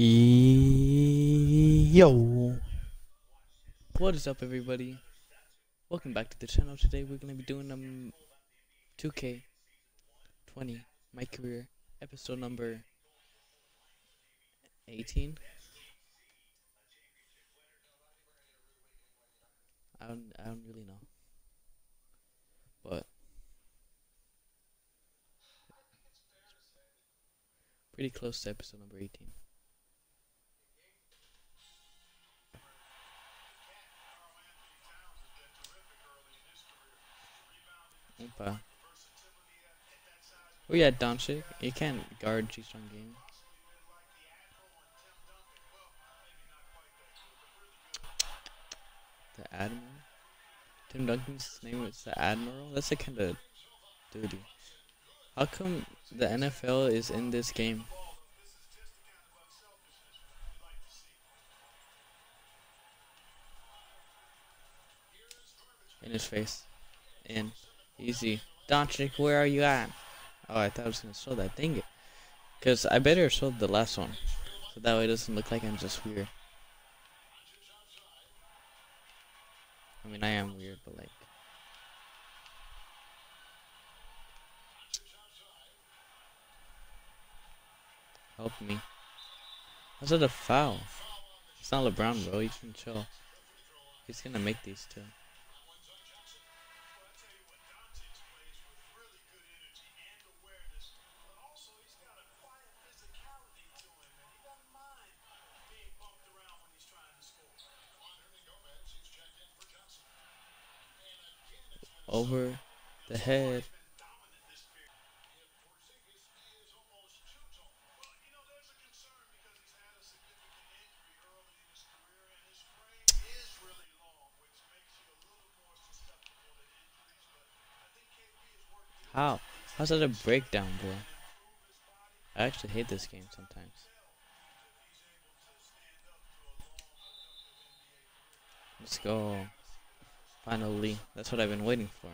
Yo. What is up, everybody? Welcome back to the channel. Today we're gonna be doing um 2K 20 my career episode number 18. I don't I don't really know, but pretty close to episode number 18. Opa. Oh yeah, Doncic. You can't guard G Strong Game. The Admiral? Tim Duncan's name is the Admiral? That's a kind of duty. How come the NFL is in this game? In his face. In. Easy. Doncic, where are you at? Oh, I thought I was gonna show that. Dang it. Cause I better show the last one. So that way it doesn't look like I'm just weird. I mean, I am weird, but like. Help me. How's that a foul? It's not LeBron, bro. You can chill. He's gonna make these two. Over the head. How? How's that a breakdown, bro? I actually hate this game sometimes. Let's go. Finally, that's what I've been waiting for.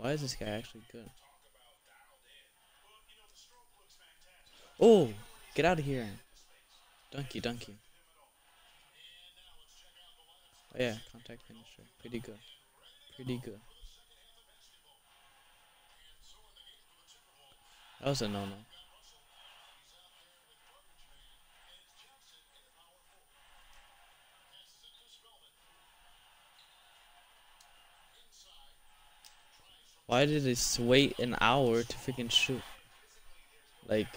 Why is this guy actually good? Oh, get out of here. Donkey, donkey. Oh yeah, contact finisher. Pretty good. Pretty good. That was a no-no. Why did it wait an hour to freaking shoot? Like...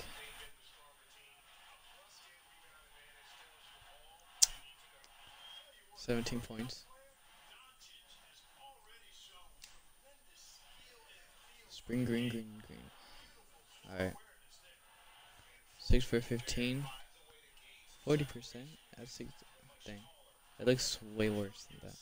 Seventeen points. Spring green, green, green. Alright. Six for fifteen. Forty percent. That's six. Dang. It looks way worse than that.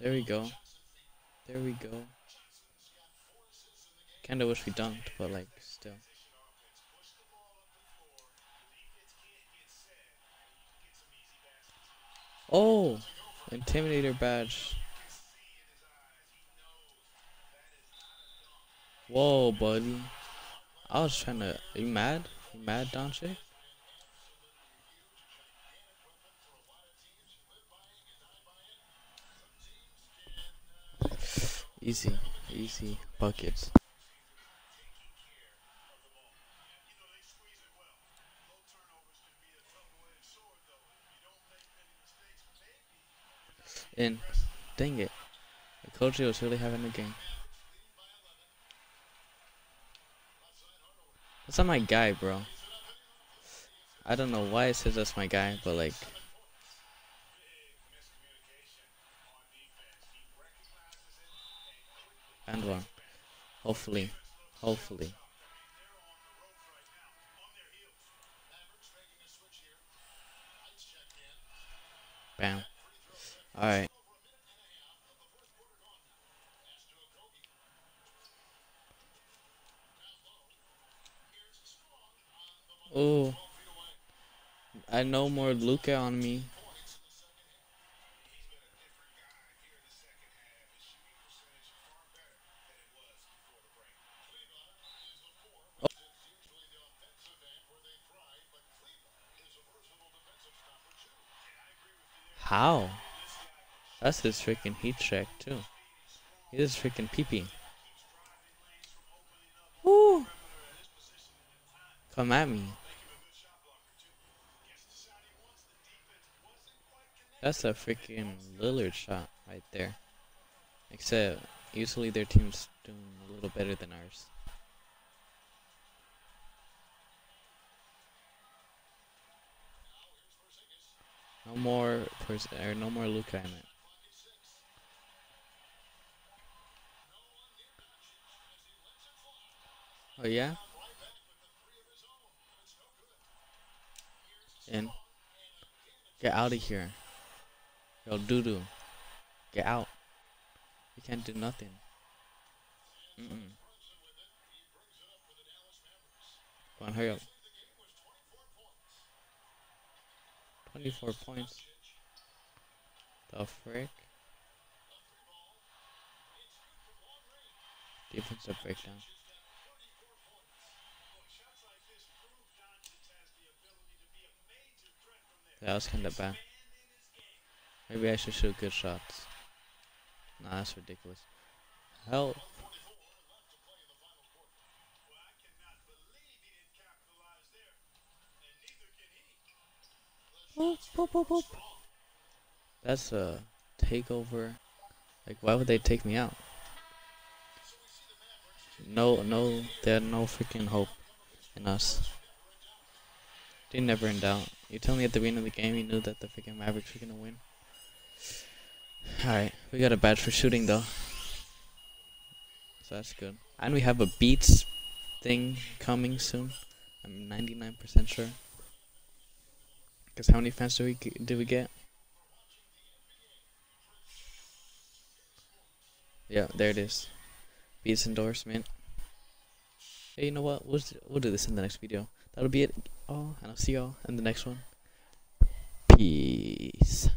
There we go. There we go. Kinda wish we dunked, but like, still. Oh! Intimidator badge. Whoa, buddy. I was trying to... Are you mad? You mad, Donche? Easy, easy buckets. And dang it, the coach was really having a game. That's not my guy, bro. I don't know why it says that's my guy, but like. And one. Hopefully. Hopefully. Bam. Alright. Oh. I know more Luka on me. How? That's his freaking heat check too. He's freaking peepee. Woo! Come at me. That's a freaking Lillard shot right there. Except, usually their team's doing a little better than ours. No more pers or no more Luka in it. Oh yeah? In. Get out of here. Yo, doo doo. Get out. You can't do nothing. Mm mm. Come on, hurry up. 24 points. The frick? Defensive breakdown. That was kinda bad. Maybe I should shoot good shots. Nah, that's ridiculous. Help. Boop, boop, boop. That's a takeover. Like, why would they take me out? No, no, they had no freaking hope in us. They never in doubt. You tell me at the beginning of the game you knew that the freaking Mavericks were gonna win. Alright, we got a badge for shooting though. So that's good. And we have a beats thing coming soon. I'm 99% sure. Because how many fans do we do we get? Yeah, there it is. Beats endorsement. Hey, you know what? We'll, we'll do this in the next video. That'll be it. Oh, and I'll see y'all in the next one. Peace.